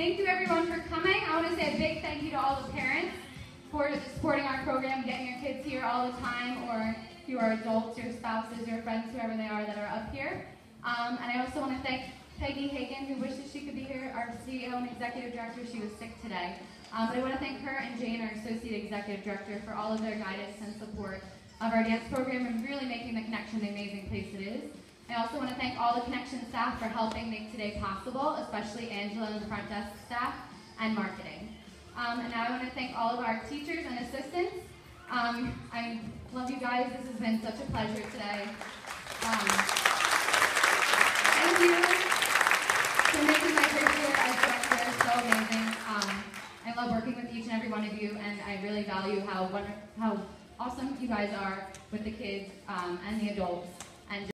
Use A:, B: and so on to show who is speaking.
A: Thank you everyone for coming. I want to say a big thank you to all the parents for supporting our program, getting your kids here all the time, or if you are adults, your spouses, your friends, whoever they are that are up here. Um, and I also want to thank Peggy Hagan, who wishes she could be here, our CEO and executive director. She was sick today. Um, but I want to thank her and Jane, our associate executive director, for all of their guidance and support of our dance program and really making the connection the amazing place it is. I also want to thank all the connection staff for helping make today possible, especially Angela and the front desk staff and marketing. Um, and now I want to thank all of our teachers and assistants. Um, I love you guys. This has been such a pleasure today. Um, thank you for making my career as director so amazing. Um, I love working with each and every one of you, and I really value how how awesome you guys are with the kids um, and the adults.